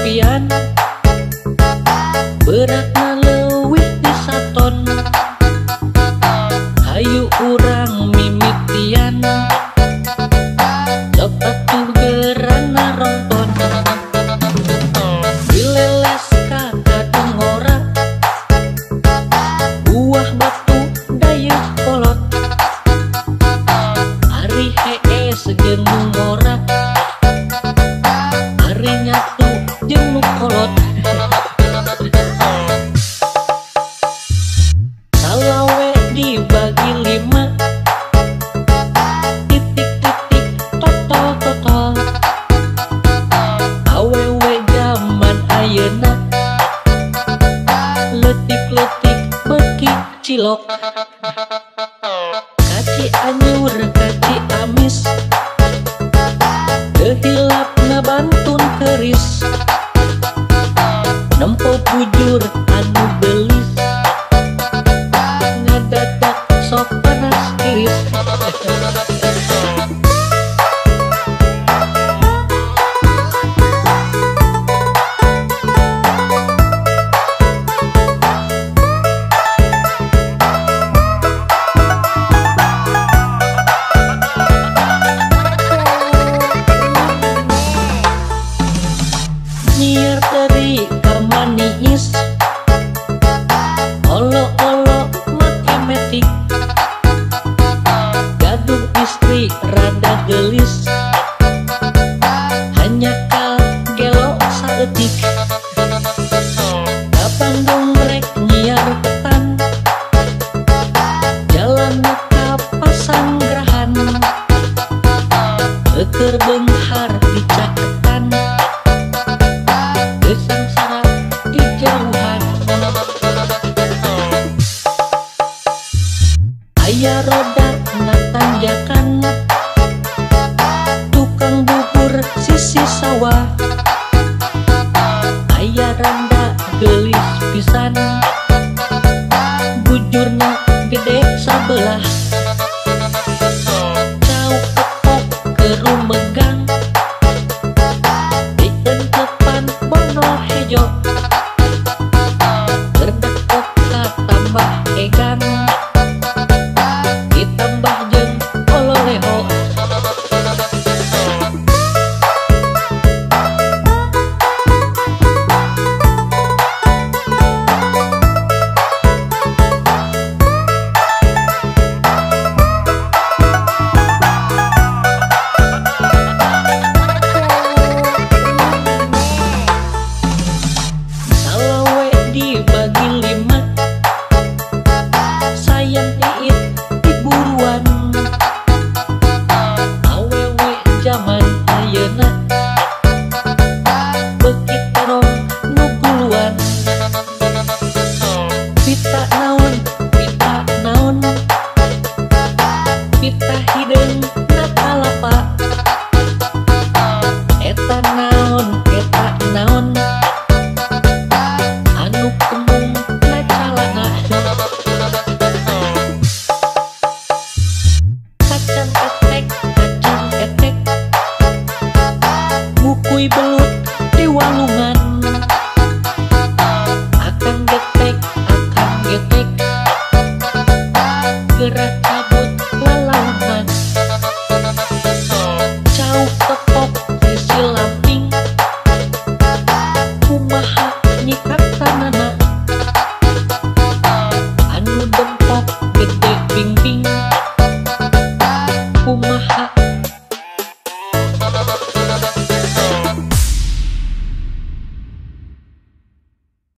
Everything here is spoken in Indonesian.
impian beratna leuwih di saton. Hayu urang mimitian cepat tuh gerana ronton dileles kagak ngora buah batu dayu kolot. Ari hee segenung orang kilo rada gelis. Hanya kal gelo saeutik Kapanggung rek nyiar petan Jalan ka pasanggrahan Eker benghar di caketan Gesangsara di jauhan. Aya roda ngatanjakan gelis